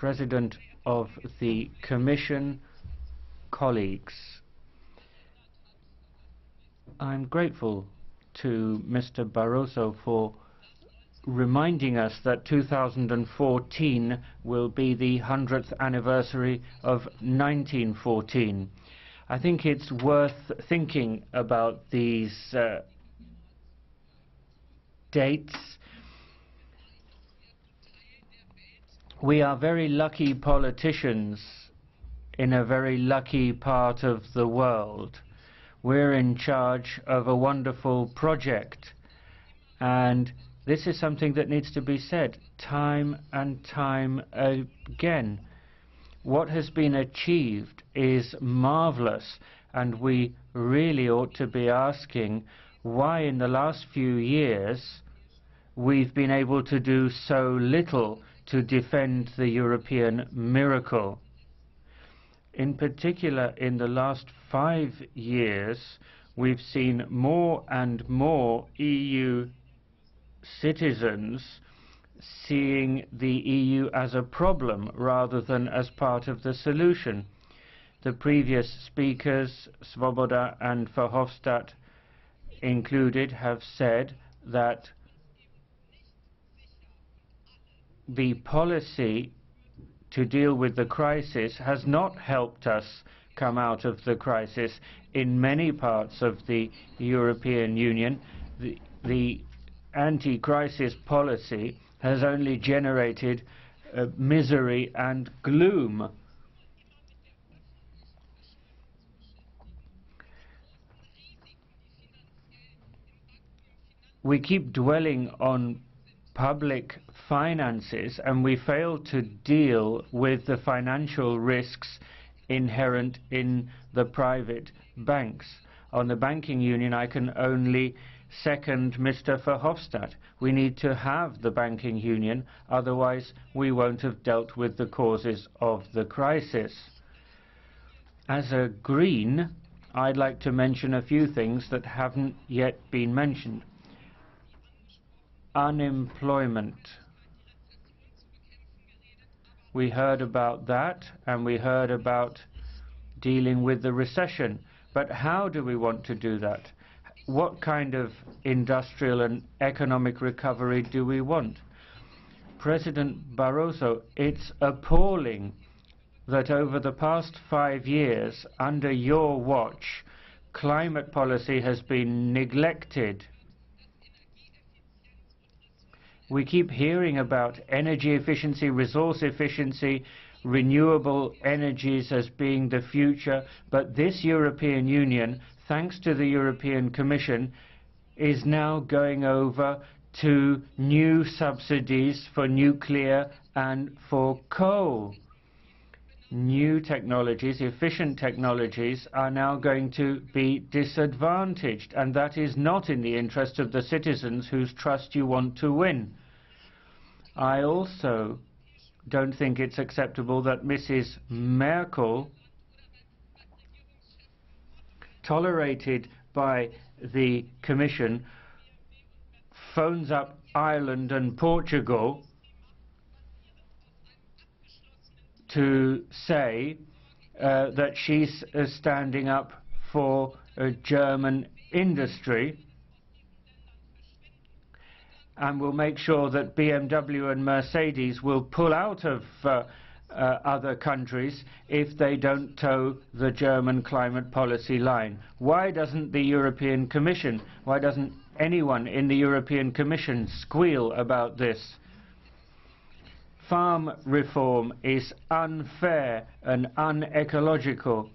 President of the Commission, colleagues, I'm grateful to Mr. Barroso for reminding us that 2014 will be the 100th anniversary of 1914. I think it's worth thinking about these uh, dates. We are very lucky politicians in a very lucky part of the world. We're in charge of a wonderful project and this is something that needs to be said time and time again. What has been achieved is marvelous, and we really ought to be asking why in the last few years we've been able to do so little to defend the European miracle. In particular, in the last five years, we've seen more and more EU citizens seeing the EU as a problem rather than as part of the solution. The previous speakers, Swoboda and Verhofstadt included, have said that the policy to deal with the crisis has not helped us come out of the crisis. In many parts of the European Union, the, the anti-crisis policy has only generated uh, misery and gloom. We keep dwelling on public finances and we fail to deal with the financial risks inherent in the private banks. On the banking union, I can only second Mr. Verhofstadt. We need to have the banking union, otherwise we won't have dealt with the causes of the crisis. As a Green, I'd like to mention a few things that haven't yet been mentioned. Unemployment. We heard about that, and we heard about dealing with the recession. But how do we want to do that? What kind of industrial and economic recovery do we want? President Barroso, it's appalling that over the past five years, under your watch, climate policy has been neglected. We keep hearing about energy efficiency, resource efficiency, renewable energies as being the future, but this European Union, thanks to the European Commission, is now going over to new subsidies for nuclear and for coal. New technologies, efficient technologies, are now going to be disadvantaged, and that is not in the interest of the citizens whose trust you want to win. I also don't think it's acceptable that Mrs. Merkel, tolerated by the Commission, phones up Ireland and Portugal to say uh, that she's uh, standing up for German industry and will make sure that BMW and Mercedes will pull out of uh, uh, other countries if they don't toe the German climate policy line. Why doesn't the European Commission, why doesn't anyone in the European Commission squeal about this? Farm reform is unfair and unecological.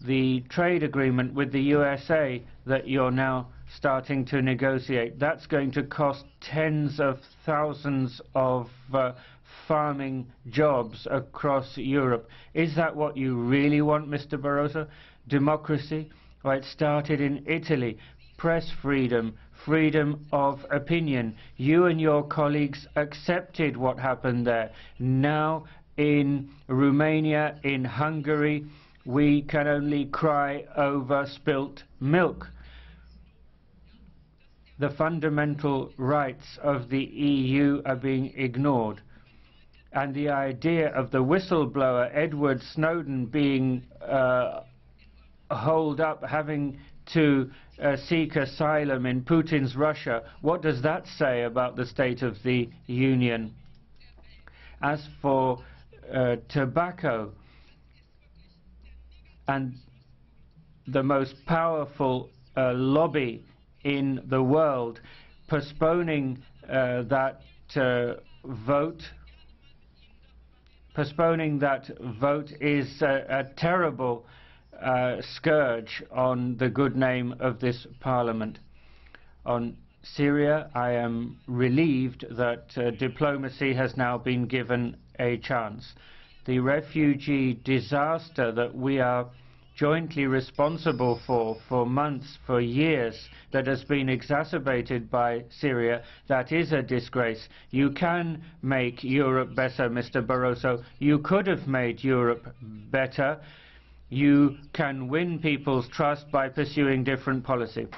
The trade agreement with the USA that you're now starting to negotiate. That's going to cost tens of thousands of uh, farming jobs across Europe. Is that what you really want, Mr. Barroso? Democracy? Well, it started in Italy. Press freedom, freedom of opinion. You and your colleagues accepted what happened there. Now in Romania, in Hungary, we can only cry over spilt milk the fundamental rights of the EU are being ignored. and the idea of the whistleblower Edward Snowden being uh, holed up having to uh, seek asylum in Putin's Russia, what does that say about the State of the Union? As for uh, tobacco and the most powerful uh, lobby in the world postponing uh, that uh, vote postponing that vote is a, a terrible uh, scourge on the good name of this parliament. On Syria, I am relieved that uh, diplomacy has now been given a chance. The refugee disaster that we are jointly responsible for for months, for years, that has been exacerbated by Syria, that is a disgrace. You can make Europe better, Mr. Barroso. You could have made Europe better. You can win people's trust by pursuing different policy.